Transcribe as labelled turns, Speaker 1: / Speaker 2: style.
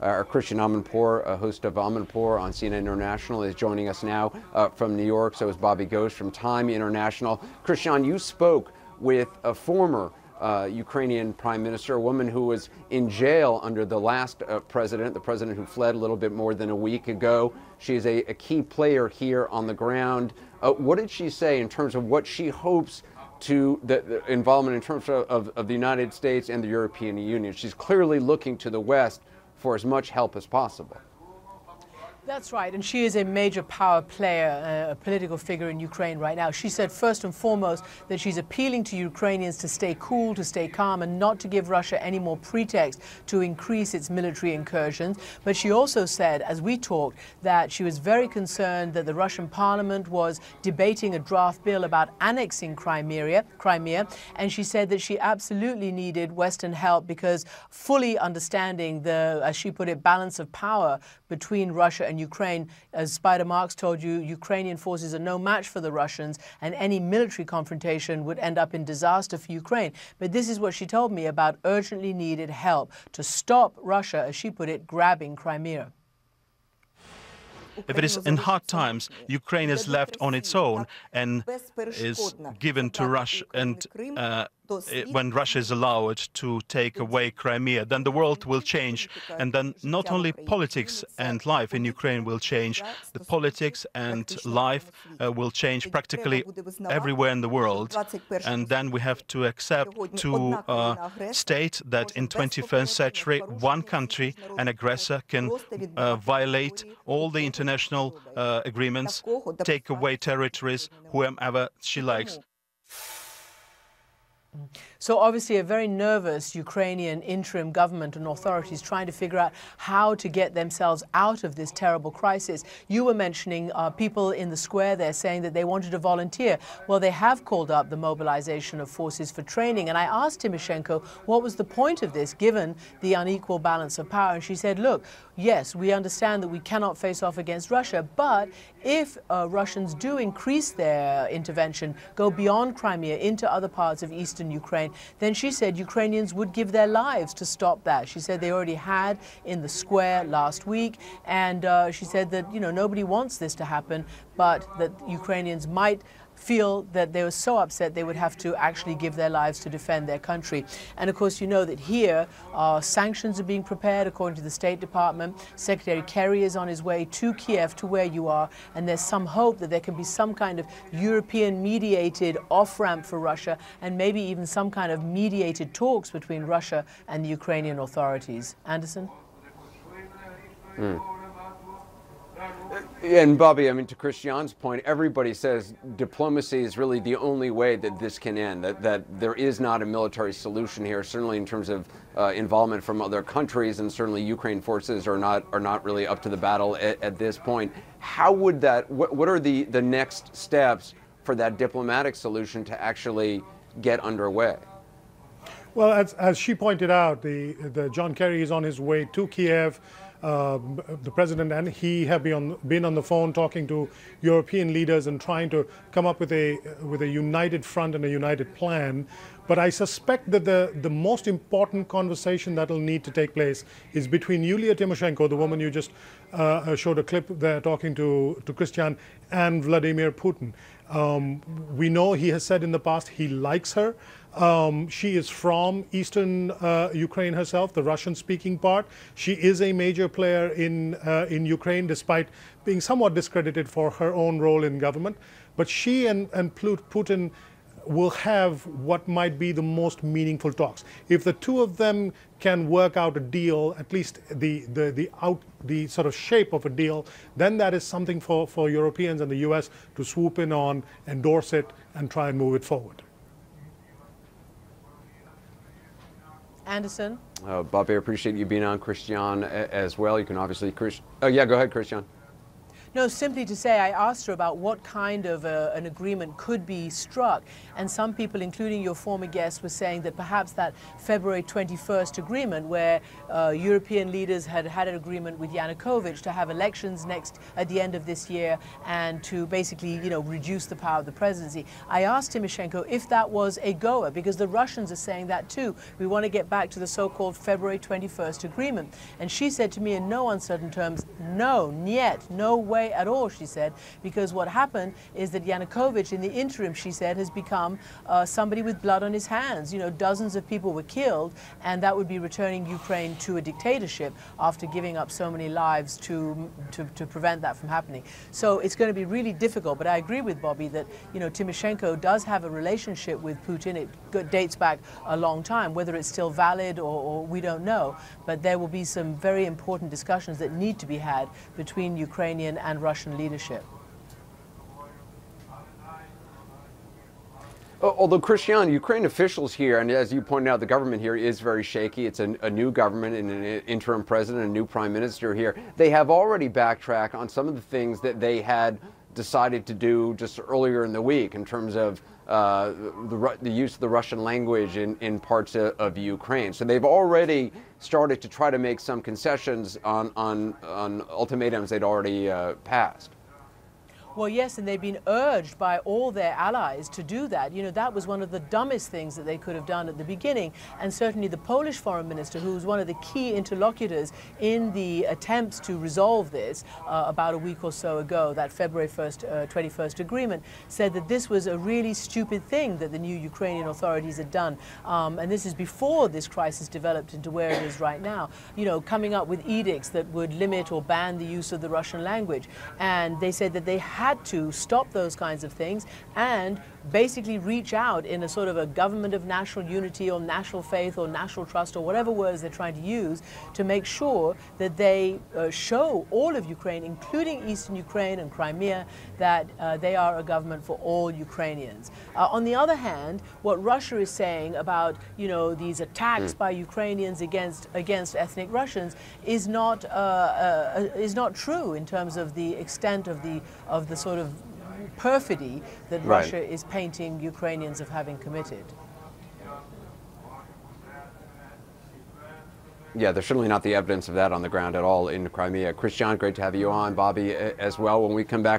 Speaker 1: our Christiane Amanpour, a host of Amanpour on CNN International, is joining us now uh, from New York. So is Bobby Ghosh from Time International. Christiane, you spoke with a former uh, Ukrainian prime minister, a woman who was in jail under the last uh, president, the president who fled a little bit more than a week ago. She is a, a key player here on the ground. Uh, what did she say in terms of what she hopes to the, the involvement in terms of, of, of the United States and the European Union? She's clearly looking to the West for as much help as possible.
Speaker 2: That's right, and she is a major power player, uh, a political figure in Ukraine right now. She said first and foremost that she's appealing to Ukrainians to stay cool, to stay calm, and not to give Russia any more pretext to increase its military incursions. But she also said, as we talked, that she was very concerned that the Russian parliament was debating a draft bill about annexing Crimea, Crimea, and she said that she absolutely needed Western help because fully understanding the, as she put it, balance of power between Russia and Ukraine. As Spider Marks told you, Ukrainian forces are no match for the Russians, and any military confrontation would end up in disaster for Ukraine. But this is what she told me about urgently needed help to stop Russia, as she put it, grabbing Crimea.
Speaker 3: If it is in hard times, Ukraine is left on its own and is given to Russia and uh, when Russia is allowed to take away Crimea, then the world will change. And then not only politics and life in Ukraine. Will change, the politics and life uh, will change practically everywhere in the world. And then we have to accept to uh, state that in 21st century, one country, an aggressor, can uh, violate all the international uh, agreements, take away territories, whomever she likes.
Speaker 2: So obviously a very nervous Ukrainian interim government and authorities trying to figure out how to get themselves out of this terrible crisis. You were mentioning uh, people in the square there saying that they wanted to volunteer. Well, they have called up the mobilization of forces for training. And I asked Tymoshenko what was the point of this given the unequal balance of power. And she said, look, yes, we understand that we cannot face off against Russia, but if uh, Russians do increase their intervention, go beyond Crimea into other parts of eastern Ukraine, then she said Ukrainians would give their lives to stop that. She said they already had in the square last week, and uh, she said that, you know, nobody wants this to happen, but that Ukrainians might feel that they were so upset they would have to actually give their lives to defend their country. And of course, you know that here uh, sanctions are being prepared according to the State Department. Secretary Kerry is on his way to Kiev, to where you are, and there's some hope that there can be some kind of European mediated off ramp for Russia and maybe even some kind of mediated talks between Russia and the Ukrainian authorities. Anderson?
Speaker 1: Mm. And Bobby, I mean, to Christiane's point, everybody says diplomacy is really the only way that this can end. That that there is not a military solution here. Certainly, in terms of uh, involvement from other countries, and certainly Ukraine forces are not are not really up to the battle at, at this point. How would that? What, what are the the next steps for that diplomatic solution to actually get underway?
Speaker 4: Well, as, as she pointed out, the, the John Kerry is on his way to Kiev. Uh, the president and he have been on, been on the phone talking to European leaders and trying to come up with a with a united front and a united plan. But I suspect that the, the most important conversation that will need to take place is between Yulia Tymoshenko, the woman you just uh, showed a clip there talking to, to Christiane, and Vladimir Putin. Um, we know he has said in the past he likes her. Um, she is from eastern uh, Ukraine herself, the Russian-speaking part. She is a major player in uh, in Ukraine, despite being somewhat discredited for her own role in government. But she and, and Putin will have what might be the most meaningful talks. If the two of them can work out a deal, at least the, the, the, out, the sort of shape of a deal, then that is something for, for Europeans and the US to swoop in on, endorse it, and try and move it forward.
Speaker 2: Anderson?
Speaker 1: Uh, Bobby, I appreciate you being on, Christiane, as well. You can obviously, Chris, oh yeah, go ahead, Christiane.
Speaker 2: No, simply to say, I asked her about what kind of uh, an agreement could be struck. And some people, including your former guest, were saying that perhaps that February 21st agreement, where uh, European leaders had had an agreement with Yanukovych to have elections next at the end of this year and to basically, you know, reduce the power of the presidency. I asked Tymoshenko if that was a goer, because the Russians are saying that too. We want to get back to the so-called February 21st agreement. And she said to me in no uncertain terms, no, niet, no way way at all, she said, because what happened is that Yanukovych, in the interim, she said, has become uh, somebody with blood on his hands. You know, dozens of people were killed, and that would be returning Ukraine to a dictatorship after giving up so many lives to, to, to prevent that from happening. So it's going to be really difficult, but I agree with Bobby that, you know, Tymoshenko does have a relationship with Putin. It dates back a long time. Whether it's still valid or, or we don't know, but there will be some very important discussions that need to be had between Ukrainian and and Russian leadership.
Speaker 1: Oh, although, Christiane, Ukraine officials here, and as you pointed out, the government here is very shaky. It's a, a, new government and an interim president, a new prime minister here. They have already backtracked on some of the things that they had decided to do just earlier in the week in terms of uh, the, the, use of the Russian language in, in parts of, of, Ukraine. So they've already started to try to make some concessions on, on, on ultimatums they'd already uh, passed.
Speaker 2: Well, yes, and they've been urged by all their allies to do that. You know, that was one of the dumbest things that they could have done at the beginning. And certainly the Polish foreign minister, who was one of the key interlocutors in the attempts to resolve this uh, about a week or so ago, that February 1st, uh, 21st agreement, said that this was a really stupid thing that the new Ukrainian authorities had done. Um, and this is before this crisis developed into where it is right now. You know, coming up with edicts that would limit or ban the use of the Russian language. And they said that they had to stop those kinds of things and basically reach out in a sort of a government of national unity or national faith or national trust or whatever words they're trying to use to make sure that they uh, show all of Ukraine, including eastern Ukraine and Crimea, that uh, they are a government for all Ukrainians. Uh, on the other hand, what Russia is saying about you know these attacks mm. by Ukrainians against against ethnic Russians is not uh, uh, is not true in terms of the extent of the of the sort of perfidy that right. Russia is painting Ukrainians of having committed.
Speaker 1: Yeah, there's certainly not the evidence of that on the ground at all in Crimea. Christiane, great to have you on. Bobby as well. When we come back,